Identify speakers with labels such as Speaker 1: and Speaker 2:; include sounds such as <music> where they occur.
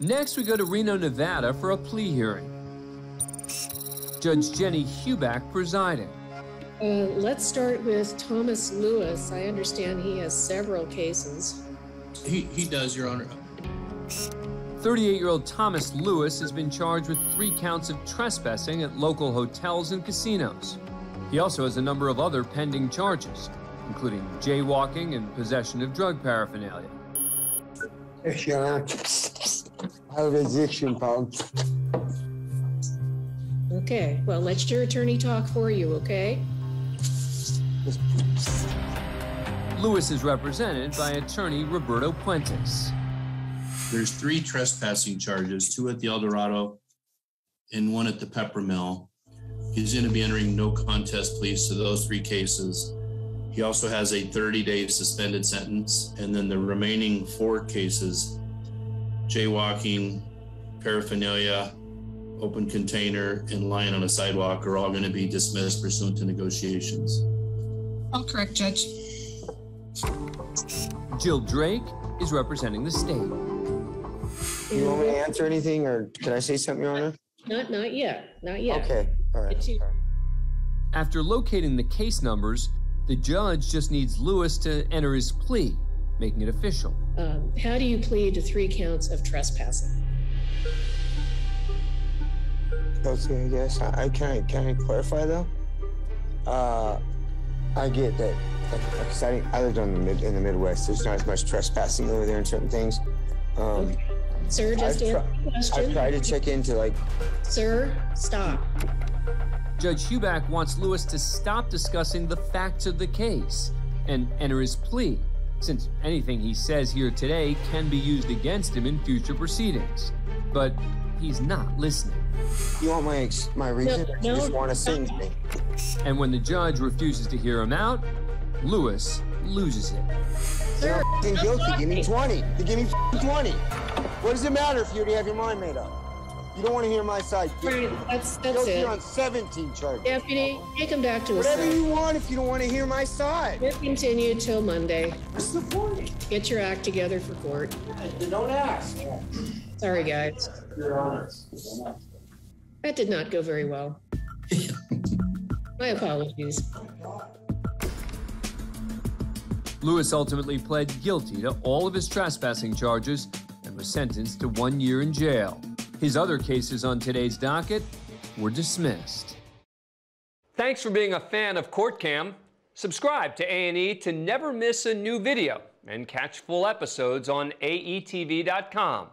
Speaker 1: Next, we go to Reno, Nevada for a plea hearing. Judge Jenny Huback presiding.
Speaker 2: Uh, let's start with Thomas Lewis. I understand he has several cases.
Speaker 3: He, he does, Your Honor.
Speaker 1: 38 year old Thomas Lewis has been charged with three counts of trespassing at local hotels and casinos. He also has a number of other pending charges, including jaywalking and possession of drug paraphernalia.
Speaker 4: Yes, Your Honor. I have addiction problem.
Speaker 2: Okay, well, let your attorney talk for you, okay?
Speaker 1: Lewis is represented by attorney Roberto Puentes.
Speaker 3: There's three trespassing charges, two at the Eldorado and one at the Peppermill. He's going to be entering no contest pleas to those three cases. He also has a 30 day suspended sentence, and then the remaining four cases jaywalking, paraphernalia, open container, and lying on a sidewalk are all going to be dismissed pursuant to negotiations.
Speaker 5: All correct, Judge.
Speaker 1: Jill Drake is representing the state.
Speaker 4: You want me to answer anything, or can I say something, Your Honor?
Speaker 2: Not, not yet, not yet.
Speaker 4: Okay, All right. All right.
Speaker 1: After locating the case numbers, the judge just needs Lewis to enter his plea, making it official.
Speaker 2: Um, how do you plead to three counts of trespassing?
Speaker 4: Okay, I guess. I, I can I can I clarify though? Uh, I get that. Like, 'cause I, I lived on the mid, in the Midwest. There's not as much trespassing over there in certain things. Um,
Speaker 2: Sir, just
Speaker 4: I've,
Speaker 2: answer
Speaker 4: tri-
Speaker 2: the
Speaker 4: I've tried to check into like
Speaker 2: Sir, stop.
Speaker 1: Judge Huback wants Lewis to stop discussing the facts of the case and enter his plea, since anything he says here today can be used against him in future proceedings. But he's not listening.
Speaker 4: you want my ex- my reason, or you
Speaker 2: no,
Speaker 4: just want to sing to me.
Speaker 1: And when the judge refuses to hear him out, Lewis loses it.
Speaker 2: Sir,
Speaker 4: Fucking
Speaker 2: stop
Speaker 4: guilty. Give me 20. Give me 20. What does it matter if you already have your mind made up? You don't want to hear my side.
Speaker 2: All right, that's, that's
Speaker 4: Guilty
Speaker 2: it.
Speaker 4: on 17 charges.
Speaker 2: Deputy, take him back to his
Speaker 4: Whatever
Speaker 2: cell.
Speaker 4: you want if you don't want to hear my side.
Speaker 2: We'll continue till Monday.
Speaker 4: What's the point?
Speaker 2: Get your act together for court.
Speaker 4: Don't ask.
Speaker 2: Sorry, guys.
Speaker 4: Your Honor.
Speaker 2: That did not go very well. <laughs> My apologies.
Speaker 1: Lewis ultimately pled guilty to all of his trespassing charges and was sentenced to one year in jail. His other cases on today's docket were dismissed. Thanks for being a fan of CourtCam. Subscribe to A&E to never miss a new video and catch full episodes on aetv.com.